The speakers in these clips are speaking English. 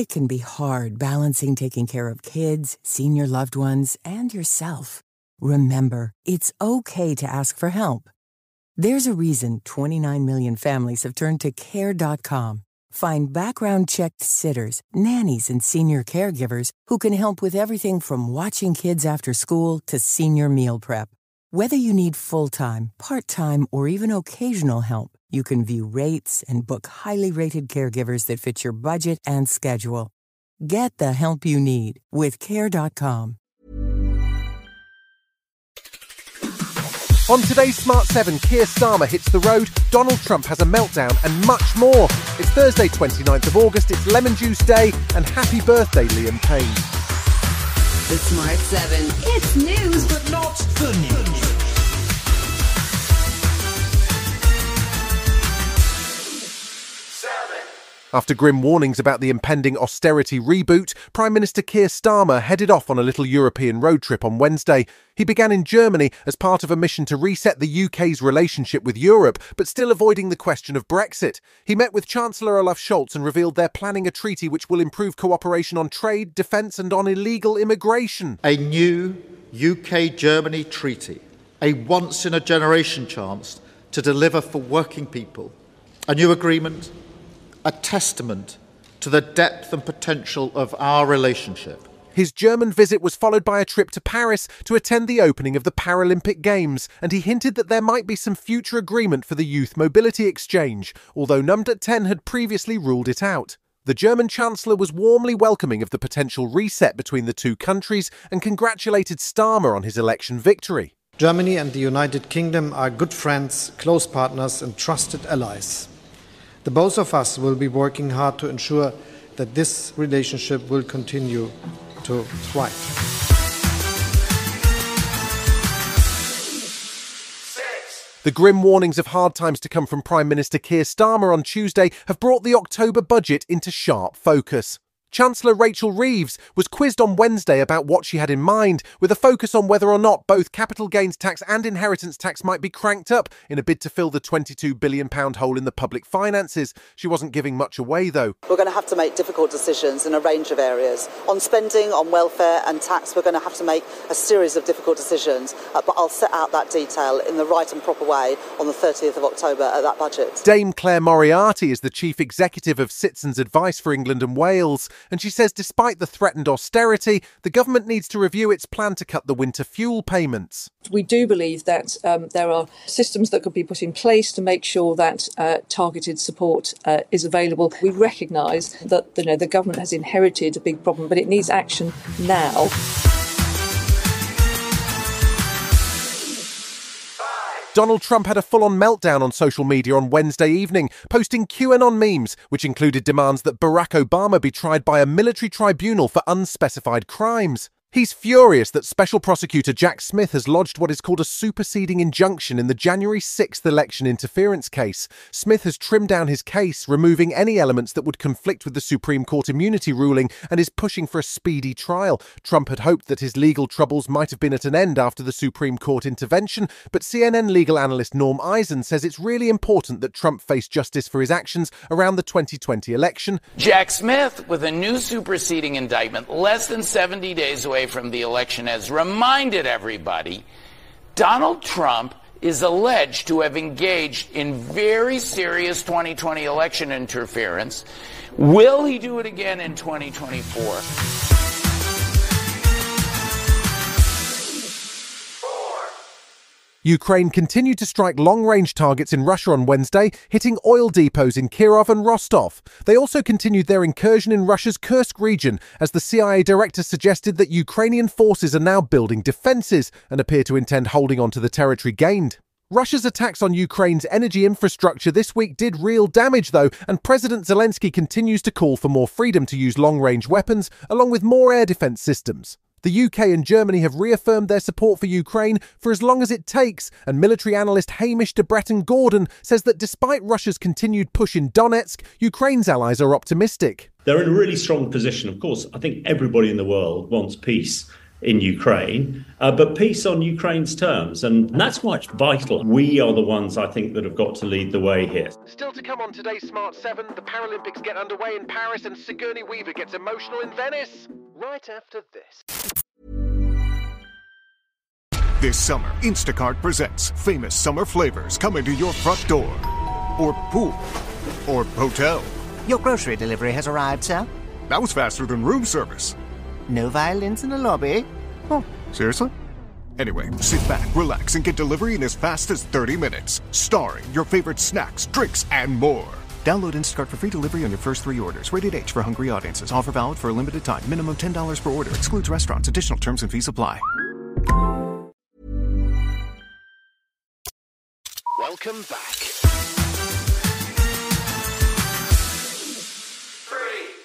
It can be hard balancing taking care of kids, senior loved ones, and yourself. Remember, it's okay to ask for help. There's a reason 29 million families have turned to Care.com. Find background checked sitters, nannies, and senior caregivers who can help with everything from watching kids after school to senior meal prep. Whether you need full time, part time, or even occasional help, you can view rates and book highly rated caregivers that fit your budget and schedule. Get the help you need with Care.com. On today's Smart 7, Keir Starmer hits the road, Donald Trump has a meltdown, and much more. It's Thursday, 29th of August, it's Lemon Juice Day, and happy birthday, Liam Payne. The Smart 7. It's news, but not the news. After grim warnings about the impending austerity reboot, Prime Minister Keir Starmer headed off on a little European road trip on Wednesday. He began in Germany as part of a mission to reset the UK's relationship with Europe, but still avoiding the question of Brexit. He met with Chancellor Olaf Scholz and revealed they're planning a treaty which will improve cooperation on trade, defence, and on illegal immigration. A new UK Germany treaty, a once in a generation chance to deliver for working people. A new agreement a testament to the depth and potential of our relationship. His German visit was followed by a trip to Paris to attend the opening of the Paralympic Games, and he hinted that there might be some future agreement for the Youth Mobility Exchange, although Numbed at 10 had previously ruled it out. The German Chancellor was warmly welcoming of the potential reset between the two countries and congratulated Starmer on his election victory. Germany and the United Kingdom are good friends, close partners, and trusted allies. The both of us will be working hard to ensure that this relationship will continue to thrive. The grim warnings of hard times to come from Prime Minister Keir Starmer on Tuesday have brought the October budget into sharp focus. Chancellor Rachel Reeves was quizzed on Wednesday about what she had in mind, with a focus on whether or not both capital gains tax and inheritance tax might be cranked up in a bid to fill the £22 billion hole in the public finances. She wasn't giving much away, though. We're going to have to make difficult decisions in a range of areas. On spending, on welfare and tax, we're going to have to make a series of difficult decisions, uh, but I'll set out that detail in the right and proper way on the 30th of October at that budget. Dame Clare Moriarty is the Chief Executive of Citizens Advice for England and Wales and she says despite the threatened austerity, the government needs to review its plan to cut the winter fuel payments. We do believe that um, there are systems that could be put in place to make sure that uh, targeted support uh, is available. We recognise that you know, the government has inherited a big problem, but it needs action now. Donald Trump had a full on meltdown on social media on Wednesday evening, posting QAnon memes, which included demands that Barack Obama be tried by a military tribunal for unspecified crimes. He's furious that Special Prosecutor Jack Smith has lodged what is called a superseding injunction in the January 6th election interference case. Smith has trimmed down his case, removing any elements that would conflict with the Supreme Court immunity ruling, and is pushing for a speedy trial. Trump had hoped that his legal troubles might have been at an end after the Supreme Court intervention, but CNN legal analyst Norm Eisen says it's really important that Trump face justice for his actions around the 2020 election. Jack Smith, with a new superseding indictment less than 70 days away away from the election has reminded everybody Donald Trump is alleged to have engaged in very serious 2020 election interference. Will he do it again in 2024? Ukraine continued to strike long range targets in Russia on Wednesday, hitting oil depots in Kirov and Rostov. They also continued their incursion in Russia's Kursk region, as the CIA director suggested that Ukrainian forces are now building defences and appear to intend holding on to the territory gained. Russia's attacks on Ukraine's energy infrastructure this week did real damage, though, and President Zelensky continues to call for more freedom to use long range weapons, along with more air defence systems. The UK and Germany have reaffirmed their support for Ukraine for as long as it takes, and military analyst Hamish de Bretton Gordon says that despite Russia's continued push in Donetsk, Ukraine's allies are optimistic. They're in a really strong position. Of course, I think everybody in the world wants peace in Ukraine, uh, but peace on Ukraine's terms. And that's why it's vital. We are the ones, I think, that have got to lead the way here. Still to come on today's Smart 7, the Paralympics get underway in Paris and Sigourney Weaver gets emotional in Venice. Right after this. This summer, Instacart presents famous summer flavors coming to your front door. Or pool. Or hotel. Your grocery delivery has arrived, sir. That was faster than room service. No violins in the lobby. Oh, seriously? Anyway, sit back, relax, and get delivery in as fast as 30 minutes. Starring your favorite snacks, drinks, and more. Download Instacart for free delivery on your first three orders. Rated H for hungry audiences. Offer valid for a limited time. Minimum $10 per order. Excludes restaurants. Additional terms and fees apply. Welcome back.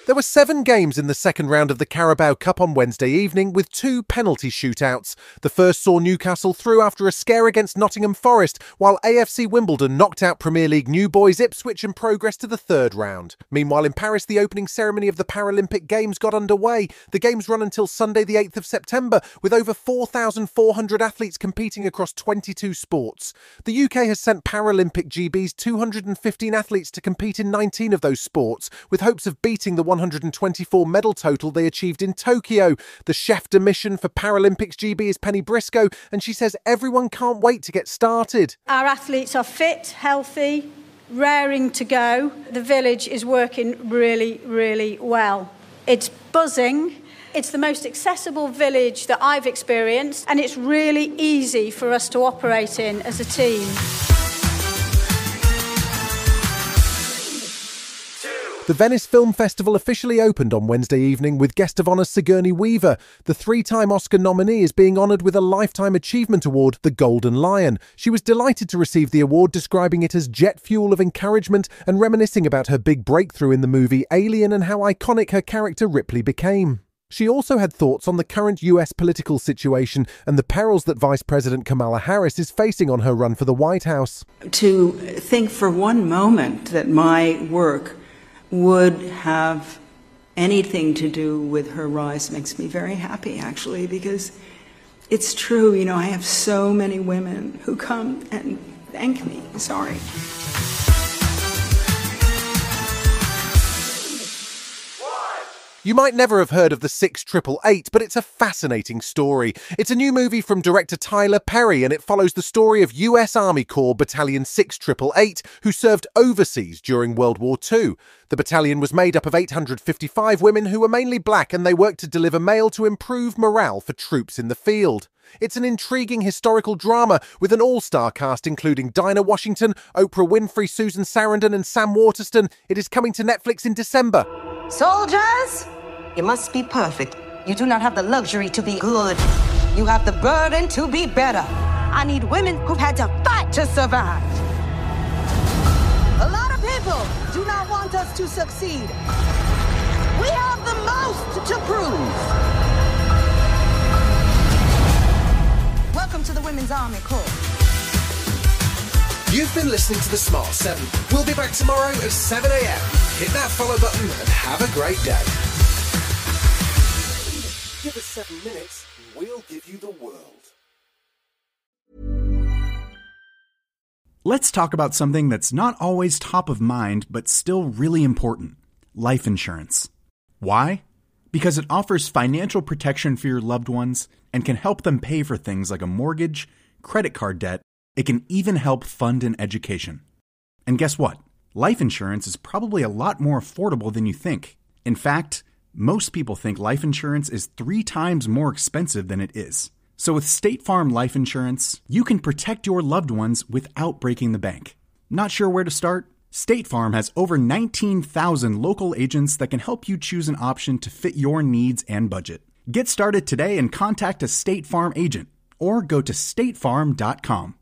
There were seven games in the second round of the Carabao Cup on Wednesday evening with two penalty shootouts. The first saw Newcastle through after a scare against Nottingham Forest, while AFC Wimbledon knocked out Premier League new boys Ipswich and progressed to the third round. Meanwhile, in Paris, the opening ceremony of the Paralympic Games got underway. The Games run until Sunday, the 8th of September, with over 4,400 athletes competing across 22 sports. The UK has sent Paralympic GBs 215 athletes to compete in 19 of those sports, with hopes of beating the 124 medal total they achieved in Tokyo. The chef de mission for Paralympics GB is Penny Briscoe, and she says everyone can't wait to get started. Our athletes are fit, healthy, raring to go. The village is working really, really well. It's buzzing. It's the most accessible village that I've experienced, and it's really easy for us to operate in as a team. The Venice Film Festival officially opened on Wednesday evening with guest of honour Sigourney Weaver. The three time Oscar nominee is being honoured with a Lifetime Achievement Award, the Golden Lion. She was delighted to receive the award, describing it as jet fuel of encouragement and reminiscing about her big breakthrough in the movie Alien and how iconic her character Ripley became. She also had thoughts on the current US political situation and the perils that Vice President Kamala Harris is facing on her run for the White House. To think for one moment that my work would have anything to do with her rise makes me very happy, actually, because it's true. You know, I have so many women who come and thank me. Sorry. You might never have heard of the 6888, but it's a fascinating story. It's a new movie from director Tyler Perry, and it follows the story of US Army Corps Battalion 6888, who served overseas during World War II. The battalion was made up of 855 women who were mainly black, and they worked to deliver mail to improve morale for troops in the field. It's an intriguing historical drama with an all star cast including Dinah Washington, Oprah Winfrey, Susan Sarandon, and Sam Waterston. It is coming to Netflix in December. Soldiers, you must be perfect. You do not have the luxury to be good. You have the burden to be better. I need women who've had to fight to survive. A lot of people do not want us to succeed. We have the most to prove. Welcome to the Women's Army Corps. You've been listening to The Smart 7. We'll be back tomorrow at 7 a.m. Hit that follow button and have a great day. Seven minutes, we'll give you the world. Let's talk about something that's not always top of mind, but still really important life insurance. Why? Because it offers financial protection for your loved ones and can help them pay for things like a mortgage, credit card debt. It can even help fund an education. And guess what? Life insurance is probably a lot more affordable than you think. In fact, most people think life insurance is three times more expensive than it is. So, with State Farm Life Insurance, you can protect your loved ones without breaking the bank. Not sure where to start? State Farm has over 19,000 local agents that can help you choose an option to fit your needs and budget. Get started today and contact a State Farm agent or go to statefarm.com.